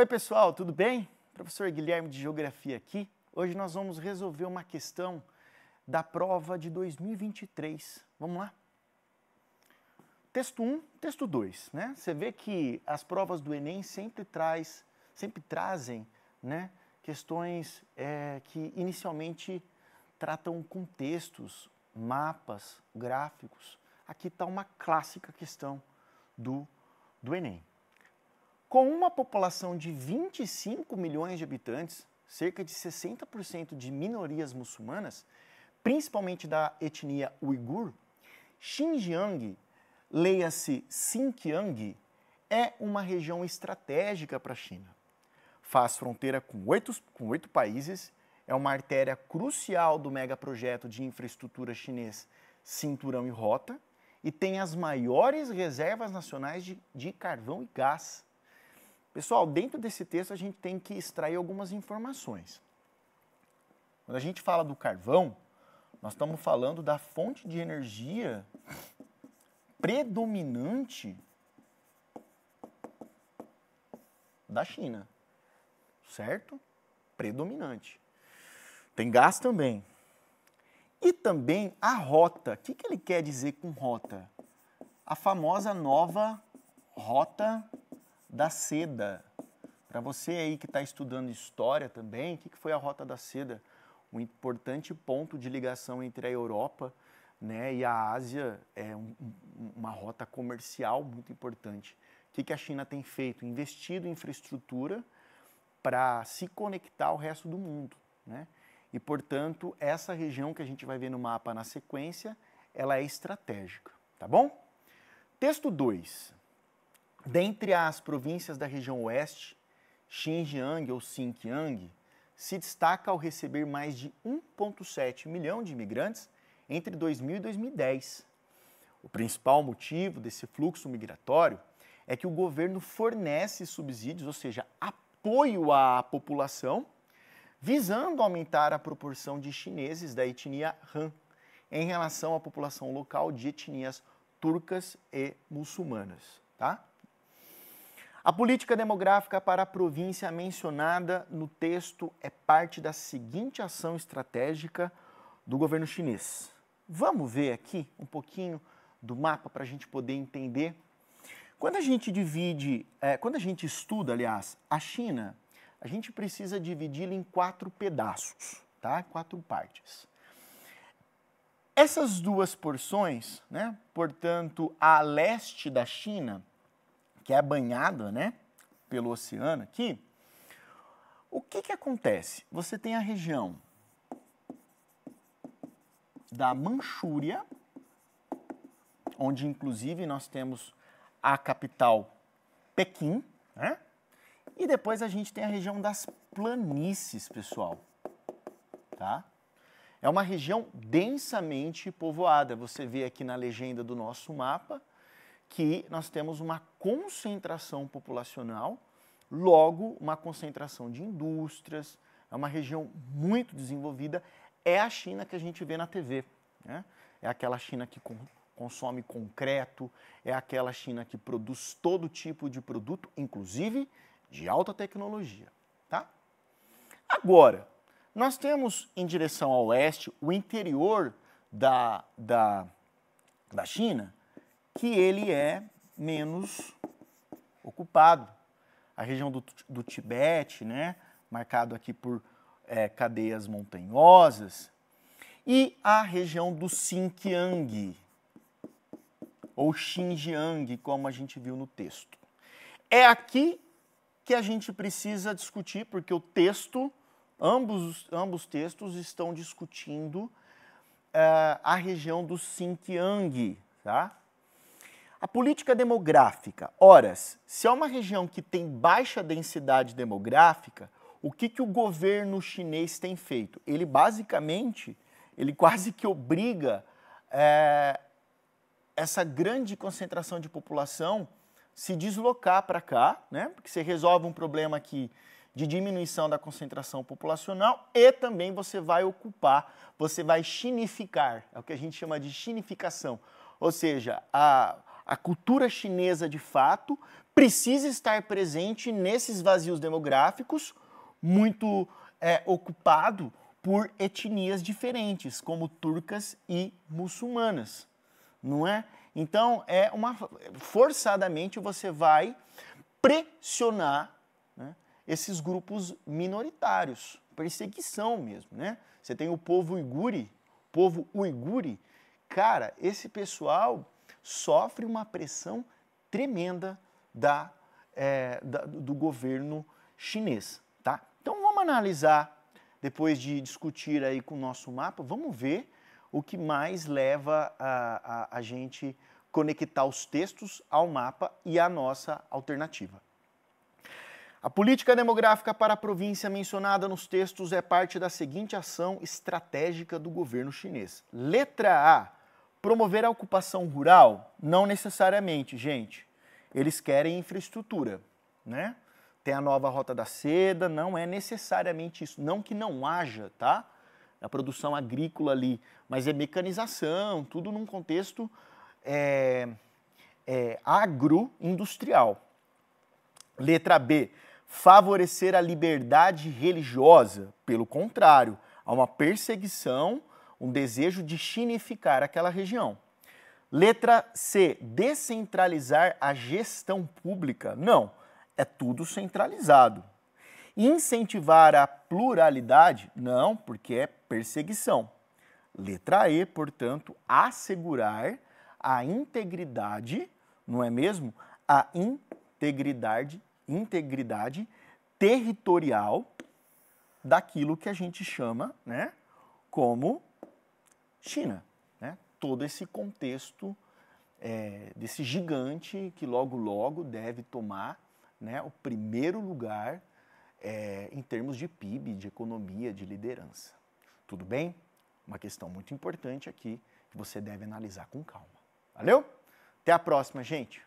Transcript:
Oi, pessoal, tudo bem? Professor Guilherme de Geografia aqui. Hoje nós vamos resolver uma questão da prova de 2023. Vamos lá? Texto 1, texto 2, né? Você vê que as provas do Enem sempre traz, sempre trazem, né, questões é, que inicialmente tratam com textos, mapas, gráficos. Aqui está uma clássica questão do, do Enem. Com uma população de 25 milhões de habitantes, cerca de 60% de minorias muçulmanas, principalmente da etnia uigur, Xinjiang, leia-se Xinjiang, é uma região estratégica para a China. Faz fronteira com oito, com oito países, é uma artéria crucial do megaprojeto de infraestrutura chinês Cinturão e Rota e tem as maiores reservas nacionais de, de carvão e gás. Pessoal, dentro desse texto a gente tem que extrair algumas informações. Quando a gente fala do carvão, nós estamos falando da fonte de energia predominante da China, certo? Predominante. Tem gás também. E também a rota. O que, que ele quer dizer com rota? A famosa nova rota da seda. Para você aí que está estudando história também, o que foi a Rota da Seda? Um importante ponto de ligação entre a Europa né, e a Ásia, é um, uma rota comercial muito importante. O que, que a China tem feito? Investido em infraestrutura para se conectar ao resto do mundo. Né? E, portanto, essa região que a gente vai ver no mapa na sequência, ela é estratégica. Tá bom? Texto 2. Dentre as províncias da região oeste, Xinjiang ou Xinjiang se destaca ao receber mais de 1,7 milhão de imigrantes entre 2000 e 2010. O principal motivo desse fluxo migratório é que o governo fornece subsídios, ou seja, apoio à população, visando aumentar a proporção de chineses da etnia Han em relação à população local de etnias turcas e muçulmanas. Tá? A política demográfica para a província mencionada no texto é parte da seguinte ação estratégica do governo chinês. Vamos ver aqui um pouquinho do mapa para a gente poder entender. Quando a gente divide, é, quando a gente estuda, aliás, a China, a gente precisa dividi-la em quatro pedaços, tá? Quatro partes. Essas duas porções, né? Portanto, a leste da China que é banhada né, pelo oceano aqui, o que, que acontece? Você tem a região da Manchúria, onde inclusive nós temos a capital Pequim, né? E depois a gente tem a região das planícies, pessoal. Tá? É uma região densamente povoada. Você vê aqui na legenda do nosso mapa que nós temos uma concentração populacional, logo uma concentração de indústrias, é uma região muito desenvolvida, é a China que a gente vê na TV. Né? É aquela China que consome concreto, é aquela China que produz todo tipo de produto, inclusive de alta tecnologia. Tá? Agora, nós temos em direção ao oeste o interior da, da, da China, que ele é menos ocupado. A região do, do Tibete, né, marcado aqui por é, cadeias montanhosas, e a região do Xinjiang, ou Xinjiang, como a gente viu no texto. É aqui que a gente precisa discutir, porque o texto, ambos, ambos textos estão discutindo uh, a região do Xinjiang, tá? A política demográfica. Horas, se é uma região que tem baixa densidade demográfica, o que, que o governo chinês tem feito? Ele basicamente, ele quase que obriga é, essa grande concentração de população se deslocar para cá, né? Porque você resolve um problema aqui de diminuição da concentração populacional e também você vai ocupar, você vai chinificar, é o que a gente chama de chinificação. Ou seja, a, a cultura chinesa de fato, precisa estar presente nesses vazios demográficos, muito é, ocupado por etnias diferentes, como turcas e muçulmanas, não é? Então, é uma forçadamente você vai pressionar né, esses grupos minoritários, perseguição mesmo, né? Você tem o povo uiguri, povo uiguri, cara, esse pessoal sofre uma pressão tremenda da, é, da, do governo chinês, tá? Então vamos analisar depois de discutir aí com o nosso mapa, vamos ver o que mais leva a, a, a gente conectar os textos ao mapa e à nossa alternativa. A política demográfica para a província mencionada nos textos é parte da seguinte ação estratégica do governo chinês. Letra A. Promover a ocupação rural? Não necessariamente, gente. Eles querem infraestrutura, né? Tem a nova Rota da Seda, não é necessariamente isso. Não que não haja, tá? A produção agrícola ali, mas é mecanização, tudo num contexto é, é, agroindustrial. Letra B, favorecer a liberdade religiosa. Pelo contrário, há uma perseguição, um desejo de chinificar aquela região. Letra C, descentralizar a gestão pública. Não, é tudo centralizado. Incentivar a pluralidade? Não, porque é perseguição. Letra E, portanto, assegurar a integridade, não é mesmo? A integridade, integridade territorial daquilo que a gente chama, né, como China, né? Todo esse contexto é, desse gigante que logo logo deve tomar, né, o primeiro lugar é, em termos de PIB, de economia, de liderança. Tudo bem? Uma questão muito importante aqui que você deve analisar com calma. Valeu? Até a próxima, gente!